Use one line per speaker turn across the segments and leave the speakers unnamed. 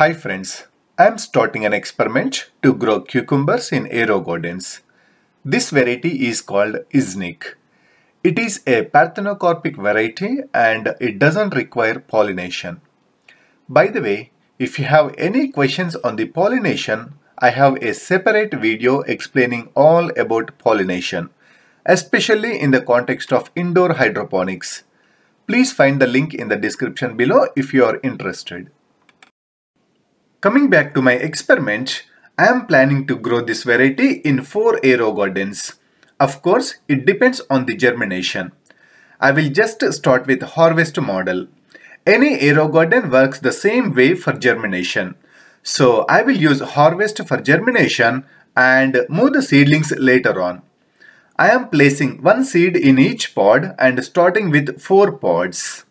Hi friends, I am starting an experiment to grow cucumbers in aero gardens. This variety is called Iznik. It is a parthenocarpic variety and it doesn't require pollination. By the way, if you have any questions on the pollination, I have a separate video explaining all about pollination, especially in the context of indoor hydroponics. Please find the link in the description below if you are interested. Coming back to my experiment, I am planning to grow this variety in 4 aero gardens. Of course, it depends on the germination. I will just start with harvest model. Any aero garden works the same way for germination. So I will use harvest for germination and move the seedlings later on. I am placing one seed in each pod and starting with 4 pods.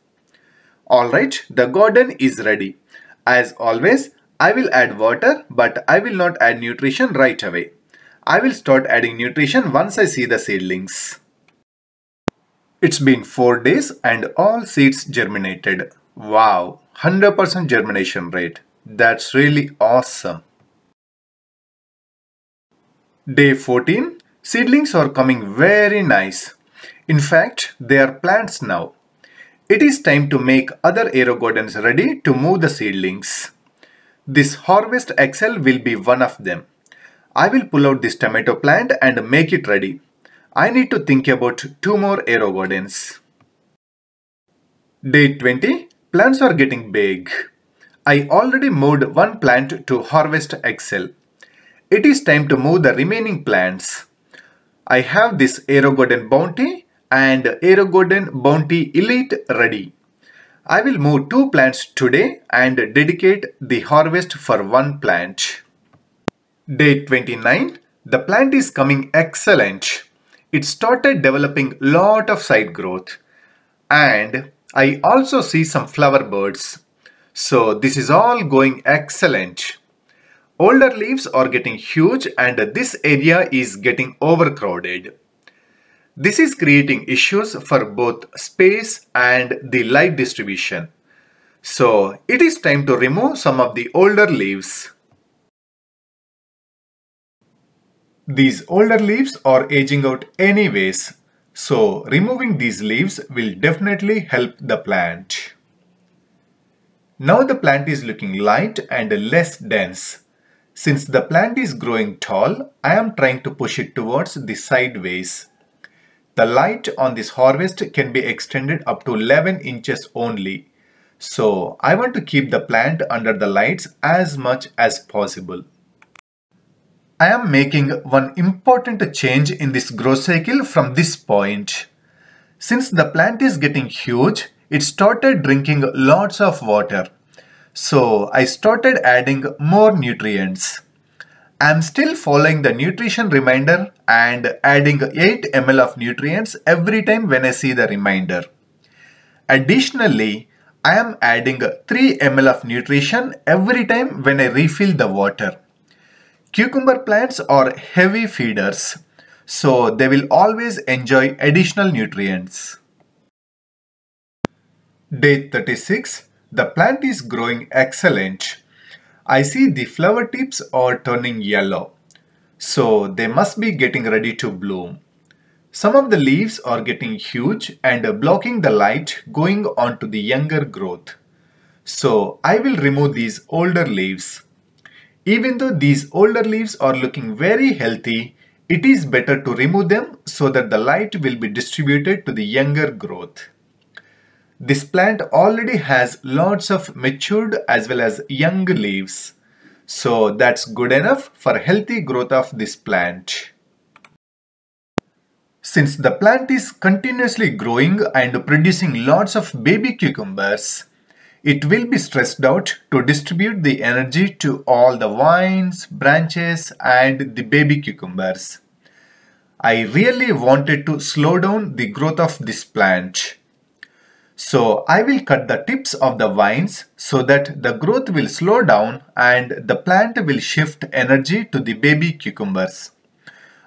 Alright, the garden is ready. As always, I will add water but I will not add nutrition right away. I will start adding nutrition once I see the seedlings. It's been 4 days and all seeds germinated. Wow, 100% germination rate. That's really awesome. Day 14. Seedlings are coming very nice. In fact, they are plants now. It is time to make other aero gardens ready to move the seedlings. This Harvest XL will be one of them. I will pull out this tomato plant and make it ready. I need to think about two more aero gardens. Day 20. Plants are getting big. I already moved one plant to Harvest XL. It is time to move the remaining plants. I have this Aero Garden Bounty and Aero Garden Bounty Elite ready. I will move two plants today and dedicate the harvest for one plant. Day 29. The plant is coming excellent. It started developing lot of side growth and I also see some flower birds. So this is all going excellent. Older leaves are getting huge and this area is getting overcrowded. This is creating issues for both space and the light distribution. So it is time to remove some of the older leaves. These older leaves are aging out anyways. So removing these leaves will definitely help the plant. Now the plant is looking light and less dense. Since the plant is growing tall, I am trying to push it towards the sideways. The light on this harvest can be extended up to 11 inches only. So I want to keep the plant under the lights as much as possible. I am making one important change in this grow cycle from this point. Since the plant is getting huge, it started drinking lots of water. So I started adding more nutrients. I'm still following the nutrition reminder and adding 8 ml of nutrients every time when I see the reminder. Additionally, I am adding 3 ml of nutrition every time when I refill the water. Cucumber plants are heavy feeders, so they will always enjoy additional nutrients. Day 36. The plant is growing excellent. I see the flower tips are turning yellow. So they must be getting ready to bloom. Some of the leaves are getting huge and blocking the light going on to the younger growth. So I will remove these older leaves. Even though these older leaves are looking very healthy, it is better to remove them so that the light will be distributed to the younger growth. This plant already has lots of matured as well as young leaves. So that's good enough for healthy growth of this plant. Since the plant is continuously growing and producing lots of baby cucumbers, it will be stressed out to distribute the energy to all the vines, branches and the baby cucumbers. I really wanted to slow down the growth of this plant. So I will cut the tips of the vines so that the growth will slow down and the plant will shift energy to the baby cucumbers.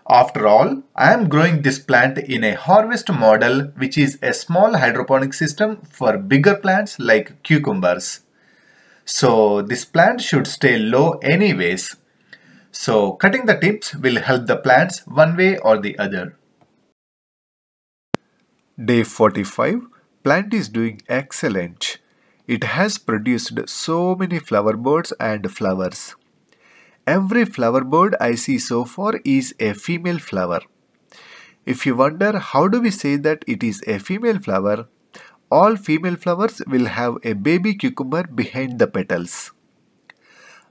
After all, I am growing this plant in a harvest model which is a small hydroponic system for bigger plants like cucumbers. So this plant should stay low anyways. So cutting the tips will help the plants one way or the other. Day 45. Plant is doing excellent. It has produced so many flower buds and flowers. Every flower bud I see so far is a female flower. If you wonder how do we say that it is a female flower, all female flowers will have a baby cucumber behind the petals.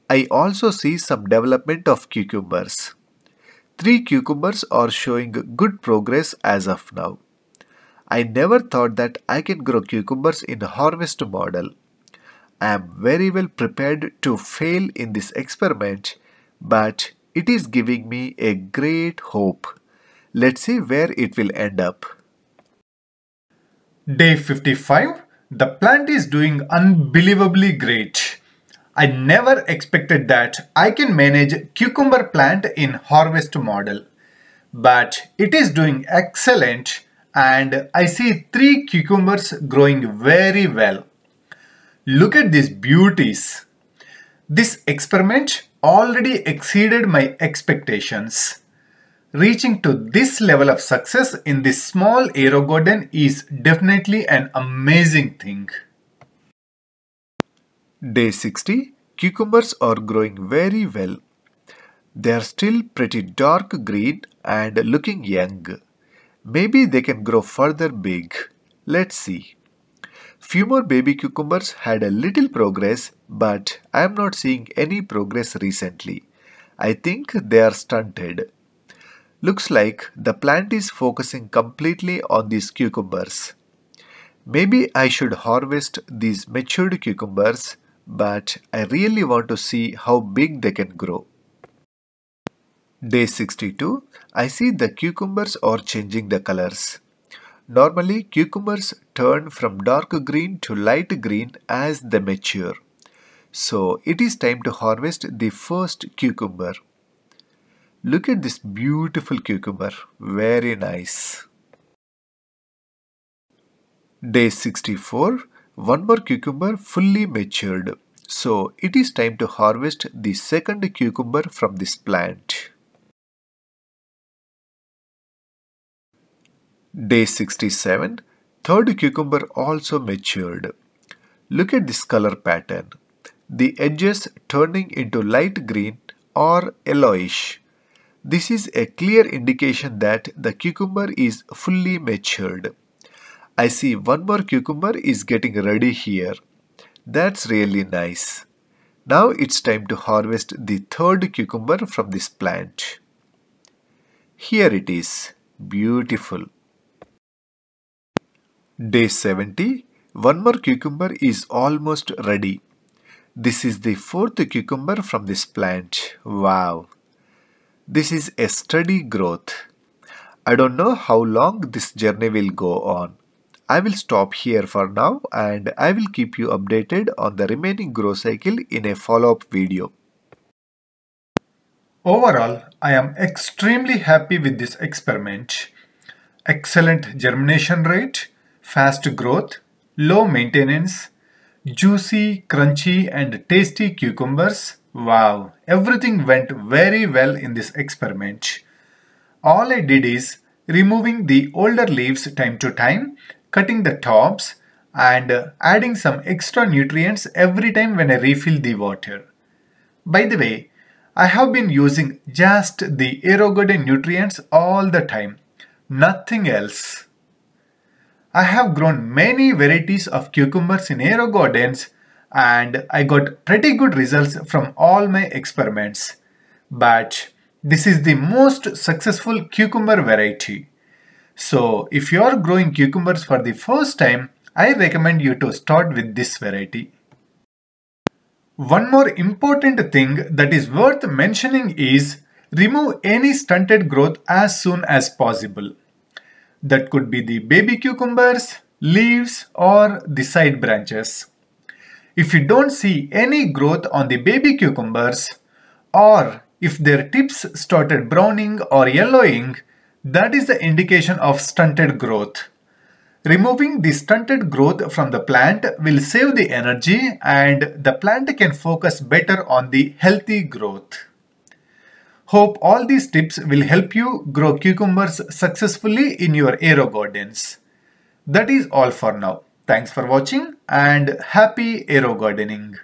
I also see some development of cucumbers. Three cucumbers are showing good progress as of now. I never thought that I can grow cucumbers in harvest model. I am very well prepared to fail in this experiment, but it is giving me a great hope. Let's see where it will end up. Day 55. The plant is doing unbelievably great. I never expected that I can manage cucumber plant in harvest model. But it is doing excellent and I see three cucumbers growing very well. Look at these beauties. This experiment already exceeded my expectations. Reaching to this level of success in this small aero garden is definitely an amazing thing. Day 60. Cucumbers are growing very well. They are still pretty dark green and looking young. Maybe they can grow further big. Let's see. Few more baby cucumbers had a little progress, but I am not seeing any progress recently. I think they are stunted. Looks like the plant is focusing completely on these cucumbers. Maybe I should harvest these matured cucumbers, but I really want to see how big they can grow. Day 62, I see the cucumbers are changing the colors. Normally, cucumbers turn from dark green to light green as they mature. So, it is time to harvest the first cucumber. Look at this beautiful cucumber, very nice. Day 64, one more cucumber fully matured. So, it is time to harvest the second cucumber from this plant. Day 67, third cucumber also matured. Look at this color pattern. The edges turning into light green or yellowish. This is a clear indication that the cucumber is fully matured. I see one more cucumber is getting ready here. That's really nice. Now it's time to harvest the third cucumber from this plant. Here it is. Beautiful. Day 70. One more cucumber is almost ready. This is the fourth cucumber from this plant. Wow. This is a steady growth. I don't know how long this journey will go on. I will stop here for now and I will keep you updated on the remaining grow cycle in a follow-up video. Overall, I am extremely happy with this experiment. Excellent germination rate, fast growth, low maintenance, juicy, crunchy and tasty cucumbers. Wow, everything went very well in this experiment. All I did is removing the older leaves time to time, cutting the tops and adding some extra nutrients every time when I refill the water. By the way, I have been using just the AeroGarden nutrients all the time, nothing else. I have grown many varieties of cucumbers in aero gardens and I got pretty good results from all my experiments. But this is the most successful cucumber variety. So if you are growing cucumbers for the first time, I recommend you to start with this variety. One more important thing that is worth mentioning is remove any stunted growth as soon as possible. That could be the baby cucumbers, leaves or the side branches. If you don't see any growth on the baby cucumbers or if their tips started browning or yellowing, that is the indication of stunted growth. Removing the stunted growth from the plant will save the energy and the plant can focus better on the healthy growth. Hope all these tips will help you grow cucumbers successfully in your aero gardens. That is all for now. Thanks for watching and happy aero gardening.